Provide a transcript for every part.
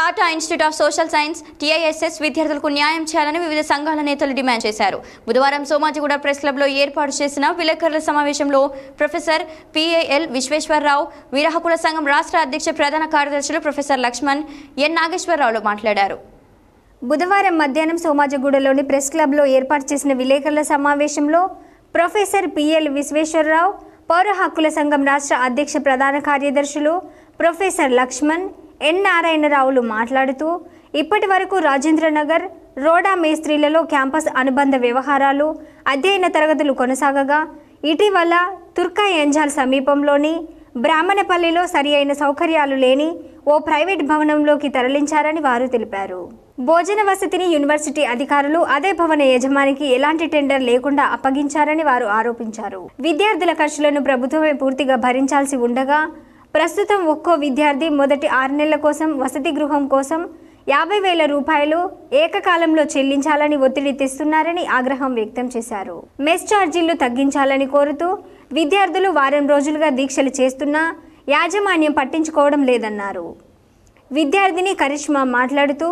Tata institute of social science TISS విద్యార్థులకు న్యాయం చేయాలని వివిధ సంఘాల నేతలు డిమాండ్ చేశారు. బుధవారం సోమాజిగూడ ప్రెస్ క్లబ్లో ఏర్పాటు చేసిన విలేకరుల సమావేశంలో ప్రొఫెసర్ పిఏఎల్ విశ్వేశ్వరరావు వీరహకుల సంఘం రాష్ట్ర అధ్యక్ష ప్రధాన కార్యదర్శులు ప్రొఫెసర్ లక్ష్మణ్ ఎన్ నాగేశ్వరరావులు మాట్లాడారు. బుధవారం మధ్యాహ్నం సోమాజిగూడలోని ప్రెస్ క్లబ్లో ఏర్పాటు చేసిన విలేకరుల సమావేశంలో ప్రొఫెసర్ పిఎల్ విశ్వేశ్వరరావు పౌర హక్కుల సంఘం రాష్ట్ర అధ్యక్ష ప్రధాన కార్యదర్శులు ప్రొఫెసర్ లక్ష్మణ్ ఎన్ నారాయణరావులు మాట్లాడుతూ ఇప్పటి వరకు రాజేంద్రనగర్ రోడా మేస్త్రీలలో క్యాంపస్ అనుబంధ వ్యవహారాలు అధ్యయన తరగతులు కొనసాగగా ఇటీవల తుర్కా ఎంజాల్ సమీపంలోని బ్రాహ్మణపల్లిలో సరి అయిన సౌకర్యాలు లేని ఓ ప్రైవేట్ భవనంలోకి తరలించారని వారు తెలిపారు. భోజన వసతిని యూనివర్సిటీ అధికారులు అదే భవన యజమానికి ఎలాంటి టెండర్ లేకుండా అప్పగించారని వారు ఆరోపించారు. విద్యార్థుల ఖర్చులను ప్రభుత్వమే పూర్తిగా భరించాల్సి ఉండగా ప్రస్తుతం ఒక్కో విద్యార్థి మొదటి ఆరు నెలల కోసం వసతి గృహం కోసం యాభై వేల రూపాయలు ఏకకాలంలో చెల్లించాలని ఒత్తిడి తెస్తున్నారని ఆగ్రహం వ్యక్తం చేశారు. మెస్ ఛార్జీలు తగ్గించాలని కోరుతూ విద్యార్థులు వారం రోజులుగా దీక్షలు చేస్తున్నా యాజమాన్యం పట్టించుకోవడం లేదన్నారు. విద్యార్థిని కరిష్మా మాట్లాడుతూ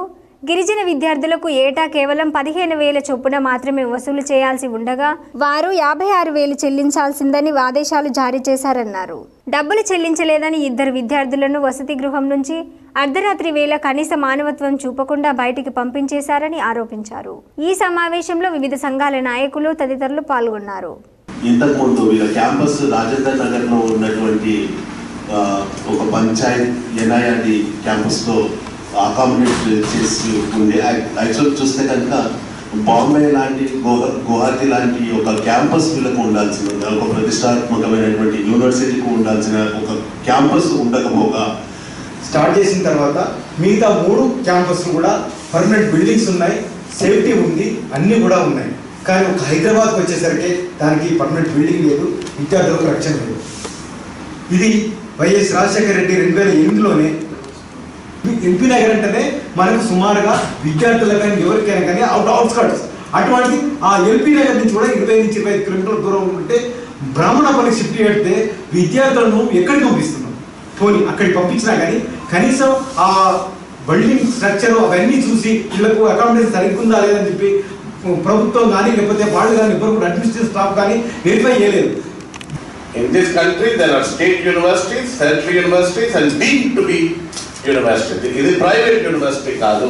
గిరిజన విద్యార్థులకు ఏటా కేవలం పదిహేను వేల చొప్పున మాత్రమే వసూలు చేయాల్సి ఉండగా వారు యాభై ఆరు వేలు చెల్లించాల్సిందని ఆదేశాలు జారీ చేశారన్నారు. డబ్బులు చెల్లించలేదని ఇద్దరు విద్యార్థులను వసతి గృహం నుంచి అర్ధరాత్రి వేళ కనీస మానవత్వం చూపకుండా బయటికి పంపించేశారని ఆరోపించారు. ఈ సమావేశంలో వివిధ సంఘాల నాయకులు తదితరులు పాల్గొన్నారు. ఇంతకుముందు వీళ్ళ క్యాంపస్ రాజేందర్ నగర్లో ఉన్నటువంటి ఒక పంచాయత్ ఎన్ఐఆర్డి క్యాంపస్లో అకామిడేట్ చేసి ఉంది యాక్చువల్ చూస్తే కనుక బాంబే లాంటి గుహాతి లాంటి ఒక క్యాంపస్ వీళ్ళకు ఉండాల్సిన ఒక ప్రతిష్టాత్మకమైనటువంటి యూనివర్సిటీకి ఉండాల్సిన ఒక క్యాంపస్ ఉండకపోగా స్టార్ట్ చేసిన తర్వాత మిగతా మూడు క్యాంపస్లు కూడా పర్మనెంట్ బిల్డింగ్స్ ఉన్నాయి సేఫ్టీ ఉంది అన్నీ కూడా ఉన్నాయి. కానీ ఒక హైదరాబాద్కి వచ్చేసరికి దానికి పర్మనెంట్ బిల్డింగ్ లేదు విద్యార్థులకు రక్షణ లేదు. ఇది వైఎస్ రాజశేఖర రెడ్డి రెండు వేల ఎనిమిదిలోనే ఎంపీ నగర్ అంటేనే మనకు సుమారుగా విద్యార్థులకు కానీ ఎవరికైనా కానీ అవుట్ అవుట్స్కట్స్ అటువంటిది ఆ ఎంపీ నగర్ నుంచి కూడా ఇరవై నుంచి ఇరవై ఐదు కిలోమీటర్ల దూరం ఉంటే బ్రాహ్మణపల్లి షిఫ్ట్ చేస్తే విద్యార్థులను ఎక్కడికి పంపిస్తున్నాం? పోనీ అక్కడికి పంపించినా కానీ కనీసం ఆ బిల్డింగ్ స్ట్రక్చర్ అవన్నీ చూసి వీళ్ళకు అకామిడేషన్ సరిగ్గుందా లేదని చెప్పి ప్రభుత్వం కానీ లేకపోతే వాళ్ళు కానీ ఎవరు కూడా అడ్మినిస్ట్రేటివ్ స్టాఫ్ కానీ వెరిఫై చేయలేదు. In this country, there are state universities, central universities, and deemed to be university. It is private university కాదు.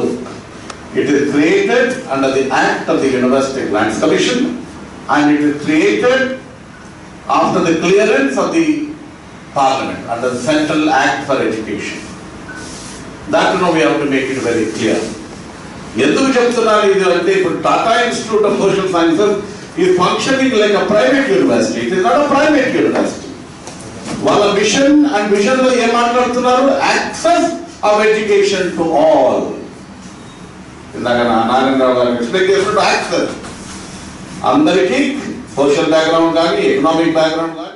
It is created under the Act of the University Grants Commission, and it is created after the clearance of the Parliament under the Central Act for Education. That you know we have to make it very clear. ఎందుకు చెప్తున్నారు ఇది అంటే ఇప్పుడు Tata institute of social sciences ఈ functioning like a private university it is not a private university వాళ్ళ mission and vision లో ఏం మాట్లాడుతున్నారు access of education to all ఇందాక నారాయణరావు గారు ఎక్స్ప్లెయిన్ చేసినట్టు యాక్సెస్ అందరికీ సోషల్ బ్యాక్గ్రౌండ్ కానీ ఎకనామిక్ బ్యాక్గ్రౌండ్ కానీ